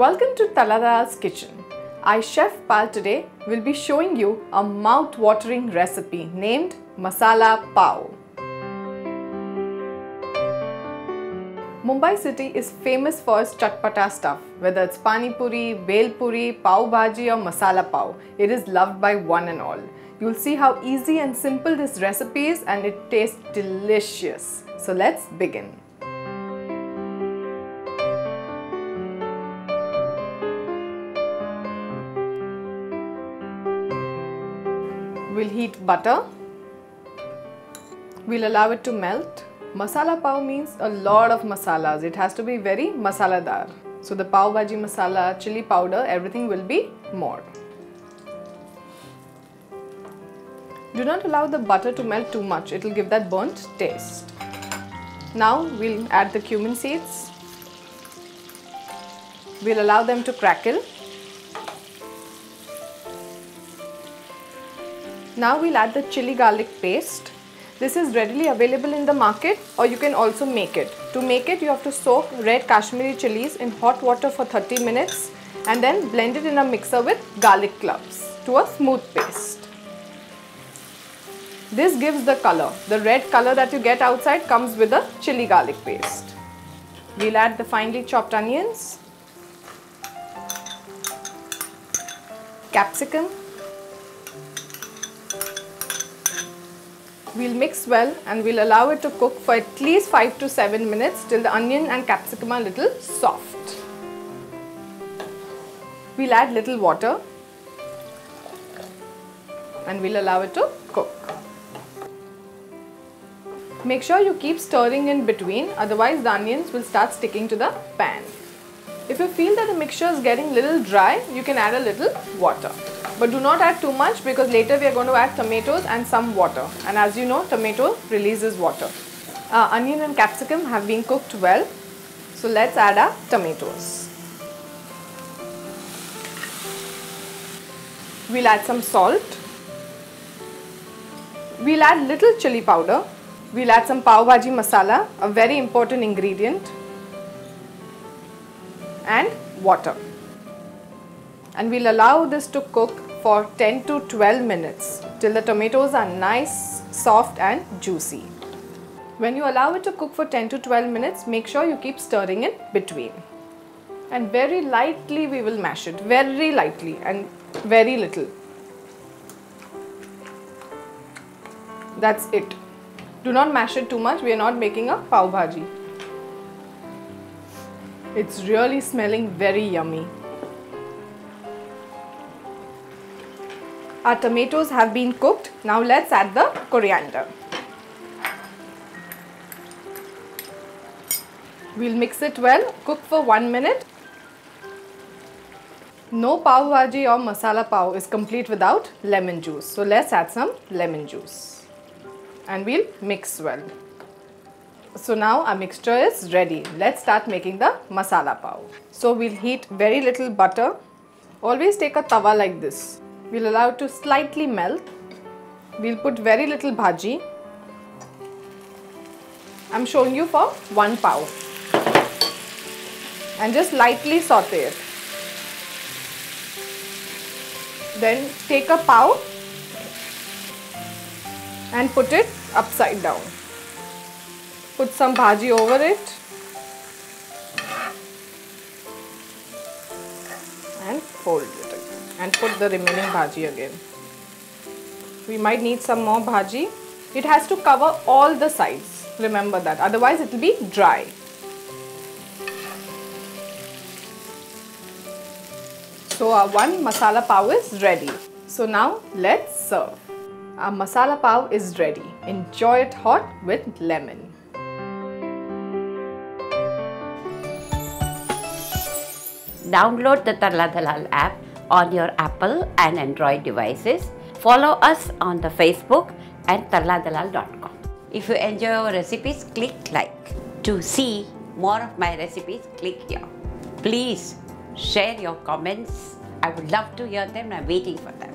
Welcome to Tarla Dalal's kitchen. I Chef Pal today will be showing you a mouth-watering recipe named Masala Pav. Mumbai city is famous for its chatpata stuff. Whether it's pani puri, bel puri, pav bhaji or masala pav, it is loved by one and all. You'll see how easy and simple this recipe is and it tastes delicious. So let's begin. We'll heat butter. We'll allow it to melt. Masala pav means a lot of masalas. It has to be very masaladar. So the pav bhaji masala, chili powder, everything will be more. Do not allow the butter to melt too much. It will give that burnt taste. Now we'll add the cumin seeds. We'll allow them to crackle. Now we'll add the chili garlic paste. This is readily available in the market or you can also make it. To make it you have to soak red Kashmiri chilies in hot water for 30 minutes and then blend it in a mixer with garlic cloves to a smooth paste. This gives the color. The red color that you get outside comes with the chili garlic paste. We'll add the finely chopped onions, capsicum, We'll mix well and we'll allow it to cook for at least 5 to 7 minutes till the onion and capsicum are little soft. We'll add little water and we'll allow it to cook. Make sure you keep stirring in between otherwise the onions will start sticking to the pan. If you feel that the mixture is getting little dry, you can add a little water. But do not add too much because later we are going to add tomatoes and some water. And as you know, tomato releases water. Uh, onion and capsicum have been cooked well. So let's add our tomatoes. We'll add some salt. We'll add little chili powder. We'll add some pav bhaji masala, a very important ingredient. And water. And we'll allow this to cook for 10 to 12 minutes till the tomatoes are nice, soft and juicy. When you allow it to cook for 10 to 12 minutes, make sure you keep stirring in between. And very lightly we will mash it, very lightly and very little. That's it. Do not mash it too much, we are not making a pav bhaji. It's really smelling very yummy. Our tomatoes have been cooked. Now let's add the coriander. We'll mix it well, cook for 1 minute. No pav bhaji or masala pav is complete without lemon juice. So let's add some lemon juice. And we'll mix well. So now our mixture is ready. Let's start making the masala pav. So we'll heat very little butter. Always take a tawa like this. We'll allow it to slightly melt. We'll put very little bhaji. I'm showing you for one pav. And just lightly saute it. Then take a pav and put it upside down. Put some bhaji over it. And fold it and put the remaining bhaji again. We might need some more bhaji. It has to cover all the sides. Remember that. Otherwise it will be dry. So our one masala pav is ready. So now let's serve. Our masala pav is ready. Enjoy it hot with lemon. Download the Tarla Dalal app on your Apple and Android devices. Follow us on the Facebook and tarladalal.com. If you enjoy our recipes, click like. To see more of my recipes, click here. Please share your comments. I would love to hear them. I'm waiting for them.